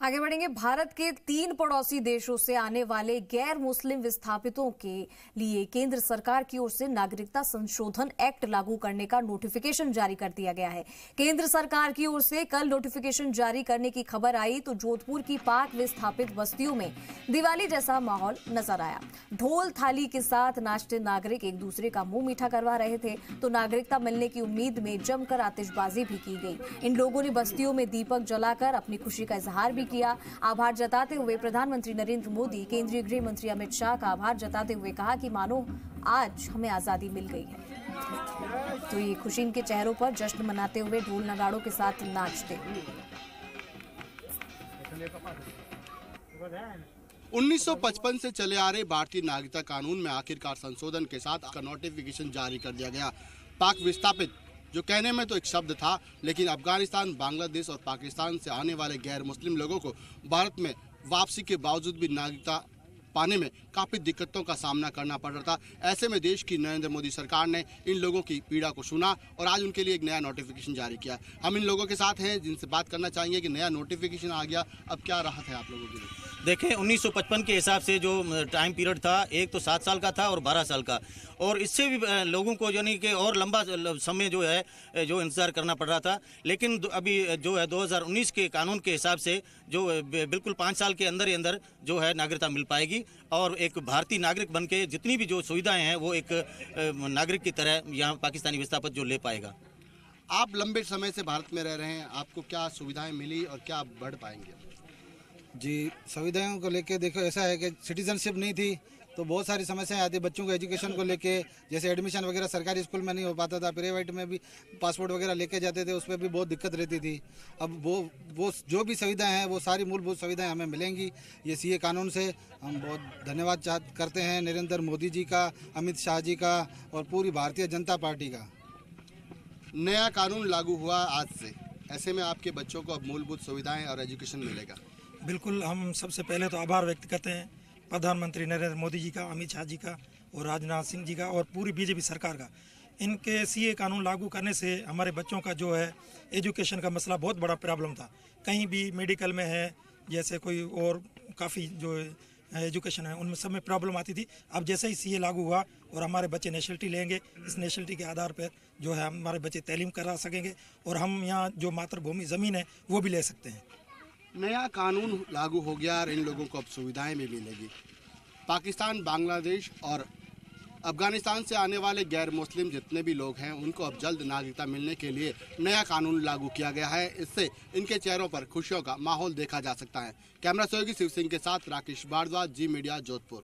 आगे बढ़ेंगे। भारत के तीन पड़ोसी देशों से आने वाले गैर मुस्लिम विस्थापितों के लिए केंद्र सरकार की ओर से नागरिकता संशोधन एक्ट लागू करने का नोटिफिकेशन जारी कर दिया गया है। केंद्र सरकार की ओर से कल नोटिफिकेशन जारी करने की खबर आई तो जोधपुर की पाक विस्थापित बस्तियों में दिवाली जैसा माहौल नज़र आया। ढोल थाली के साथ नाचते नागरिक एक दूसरे का मुँह मीठा करवा रहे थे तो नागरिकता मिलने की उम्मीद में जमकर आतिशबाजी भी की गई। इन लोगों ने बस्तियों में दीपक जलाकर अपनी खुशी का इजहार भी किया। आभार जताते हुए प्रधानमंत्री नरेंद्र मोदी, केंद्रीय गृह मंत्री अमित शाह का आभार जताते हुए कहा कि मानो आज हमें आज़ादी मिल गई है। तो ये खुशी इनके चेहरों पर जश्न मनाते हुए ढोल नगाड़ों के साथ नाचते उन्नीस से चले आ रहे भारतीय नागरिकता कानून में आखिरकार संशोधन के साथ नोटिफिकेशन जारी कर दिया गया। पाक विस्थापित जो कहने में तो एक शब्द था, लेकिन अफ़गानिस्तान, बांग्लादेश और पाकिस्तान से आने वाले गैर मुस्लिम लोगों को भारत में वापसी के बावजूद भी नागरिकता पाने में काफ़ी दिक्कतों का सामना करना पड़ रहा था। ऐसे में देश की नरेंद्र मोदी सरकार ने इन लोगों की पीड़ा को सुना और आज उनके लिए एक नया नोटिफिकेशन जारी किया। हम इन लोगों के साथ हैं जिनसे बात करना चाहेंगे कि नया नोटिफिकेशन आ गया। अब क्या राहत है आप लोगों के लिए? देखें 1955 के हिसाब से जो टाइम पीरियड था, एक तो सात साल का था और बारह साल का। और इससे भी लोगों को यानी कि और लंबा समय जो है जो इंतज़ार करना पड़ रहा था। लेकिन अभी जो है 2019 के कानून के हिसाब से जो बिल्कुल पाँच साल के अंदर ही अंदर जो है, नागरिकता मिल पाएगी। और एक भारतीय नागरिक बन के जितनी भी जो सुविधाएँ हैं, वो एक नागरिक की तरह यहाँ पाकिस्तानी विस्थापित जो ले पाएगा। आप लंबे समय से भारत में रह रहे हैं, आपको क्या सुविधाएँ मिली और क्या आप बढ़ पाएँगे? जी सुविधाओं को लेके देखो, ऐसा है कि सिटीजनशिप नहीं थी तो बहुत सारी समस्याएँ आती बच्चों को एजुकेशन को लेके। जैसे एडमिशन वगैरह सरकारी स्कूल में नहीं हो पाता था प्राइवेट में भी पासपोर्ट वगैरह लेके जाते थे उस पर भी बहुत दिक्कत रहती थी। अब वो वो जो भी सुविधाएँ हैं, वो सारी मूलभूत सुविधाएँ हमें मिलेंगी। ये सीए कानून से हम बहुत धन्यवाद करते हैं नरेंद्र मोदी जी का, अमित शाह जी का और पूरी भारतीय जनता पार्टी का। नया कानून लागू हुआ आज से। ऐसे में आपके बच्चों को अब मूलभूत सुविधाएँ और एजुकेशन मिलेगा। बिल्कुल हम सबसे पहले तो आभार व्यक्त करते हैं प्रधानमंत्री नरेंद्र मोदी जी का, अमित शाह जी का और राजनाथ सिंह जी का और पूरी बीजेपी सरकार का। इनके सीए कानून लागू करने से हमारे बच्चों का जो है एजुकेशन का मसला बहुत बड़ा प्रॉब्लम था। कहीं भी मेडिकल में है, जैसे कोई और काफ़ी जो एजुकेशन है, उनमें सब में प्रॉब्लम आती थी। अब जैसे ही सीए लागू हुआ और हमारे बच्चे नेशनलिटी लेंगे, इस नेशनलिटी के आधार पर जो है हमारे बच्चे तैलीम करा सकेंगे और हम यहाँ जो मातृभूमि ज़मीन है, वो भी ले सकते हैं। नया कानून लागू हो गया और इन लोगों को अब सुविधाएँ भी मिलेगी। पाकिस्तान, बांग्लादेश और अफ़गानिस्तान से आने वाले गैर मुस्लिम जितने भी लोग हैं, उनको अब जल्द नागरिकता मिलने के लिए नया कानून लागू किया गया है। इससे इनके चेहरों पर खुशियों का माहौल देखा जा सकता है। कैमरा सहयोगी शिव सिंह के साथ राकेश भारद्वाज जी मीडिया, जोधपुर।